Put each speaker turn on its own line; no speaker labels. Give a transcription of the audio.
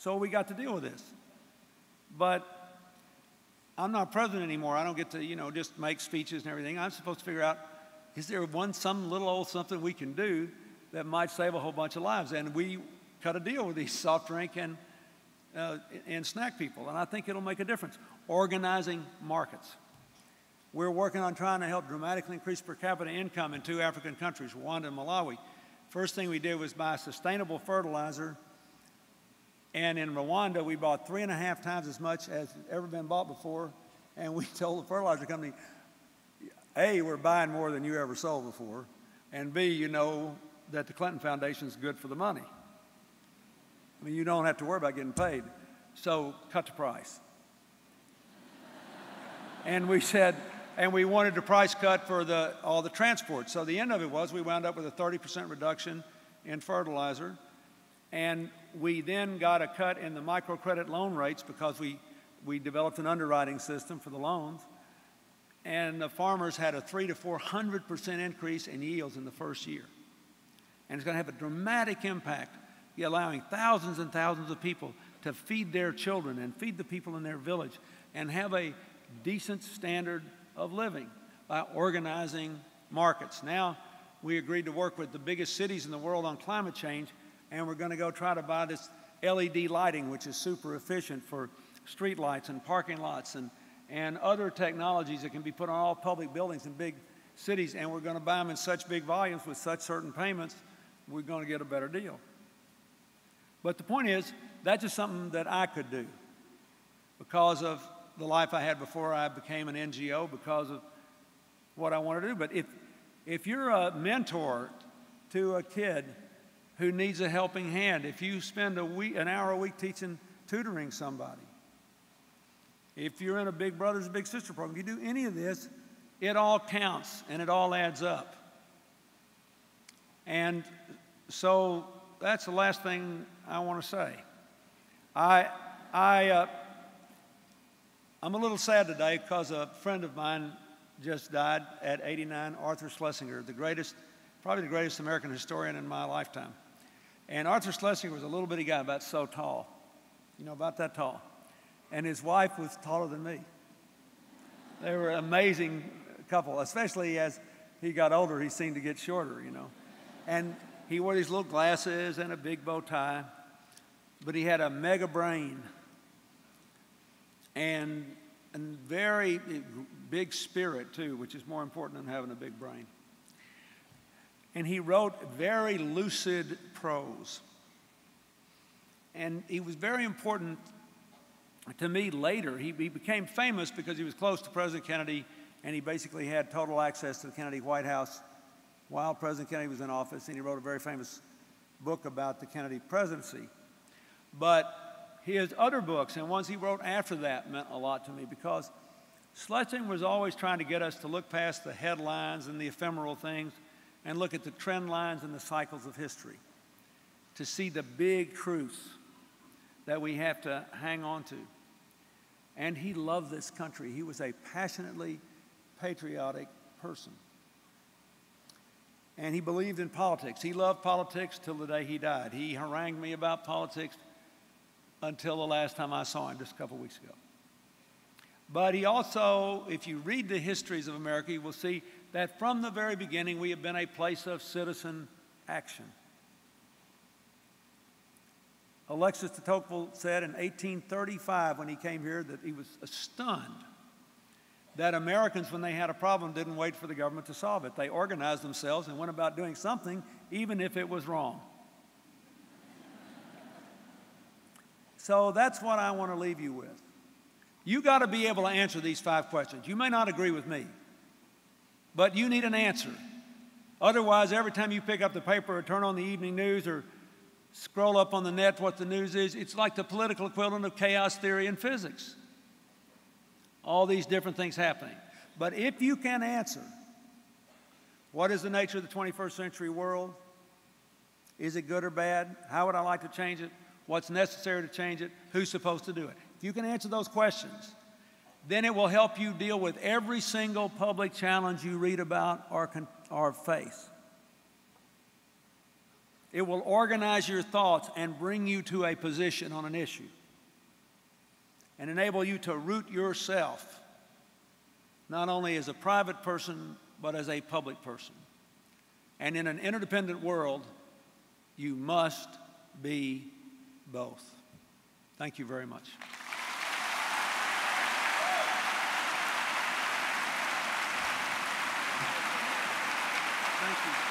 So we got to deal with this. But I'm not president anymore. I don't get to, you know, just make speeches and everything. I'm supposed to figure out is there one some little old something we can do that might save a whole bunch of lives? And we cut a deal with these soft drink and uh, and snack people, and I think it'll make a difference. Organizing markets. We're working on trying to help dramatically increase per capita income in two African countries, Rwanda and Malawi. First thing we did was buy sustainable fertilizer, and in Rwanda we bought three and a half times as much as ever been bought before, and we told the fertilizer company, A, we're buying more than you ever sold before, and B, you know that the Clinton Foundation is good for the money. I mean, you don't have to worry about getting paid. So cut the price. and we said, and we wanted a price cut for the, all the transport. So the end of it was we wound up with a 30% reduction in fertilizer. And we then got a cut in the microcredit loan rates because we, we developed an underwriting system for the loans. And the farmers had a three to 400% increase in yields in the first year. And it's going to have a dramatic impact allowing thousands and thousands of people to feed their children and feed the people in their village and have a decent standard of living by organizing markets. Now, we agreed to work with the biggest cities in the world on climate change, and we're going to go try to buy this LED lighting, which is super efficient for street lights and parking lots and, and other technologies that can be put on all public buildings in big cities, and we're going to buy them in such big volumes with such certain payments, we're going to get a better deal. But the point is, that's just something that I could do because of the life I had before I became an NGO, because of what I wanted to do. But if, if you're a mentor to a kid who needs a helping hand, if you spend a week, an hour a week teaching, tutoring somebody, if you're in a Big Brothers Big Sister program, if you do any of this, it all counts and it all adds up. And so that's the last thing I want to say. I, I, uh, I'm a little sad today because a friend of mine just died at 89, Arthur Schlesinger, the greatest, probably the greatest American historian in my lifetime. And Arthur Schlesinger was a little bitty guy, about so tall, you know, about that tall. And his wife was taller than me. They were an amazing couple, especially as he got older, he seemed to get shorter, you know. And he wore these little glasses and a big bow tie, but he had a mega brain and a very big spirit, too, which is more important than having a big brain. And he wrote very lucid prose. And he was very important to me later. He, he became famous because he was close to President Kennedy and he basically had total access to the Kennedy White House while President Kennedy was in office, and he wrote a very famous book about the Kennedy presidency. But his other books and ones he wrote after that meant a lot to me because Schlesinger was always trying to get us to look past the headlines and the ephemeral things and look at the trend lines and the cycles of history to see the big truths that we have to hang on to. And he loved this country. He was a passionately patriotic person and he believed in politics. He loved politics till the day he died. He harangued me about politics until the last time I saw him, just a couple weeks ago. But he also, if you read the histories of America, you will see that from the very beginning we have been a place of citizen action. Alexis de Tocqueville said in 1835 when he came here that he was stunned that Americans, when they had a problem, didn't wait for the government to solve it. They organized themselves and went about doing something, even if it was wrong. So that's what I want to leave you with. You got to be able to answer these five questions. You may not agree with me, but you need an answer. Otherwise, every time you pick up the paper or turn on the evening news or scroll up on the net what the news is, it's like the political equivalent of chaos theory in physics all these different things happening. But if you can answer, what is the nature of the 21st century world? Is it good or bad? How would I like to change it? What's necessary to change it? Who's supposed to do it? If you can answer those questions, then it will help you deal with every single public challenge you read about or, or face. It will organize your thoughts and bring you to a position on an issue and enable you to root yourself, not only as a private person, but as a public person. And in an interdependent world, you must be both. Thank you very much. Thank you.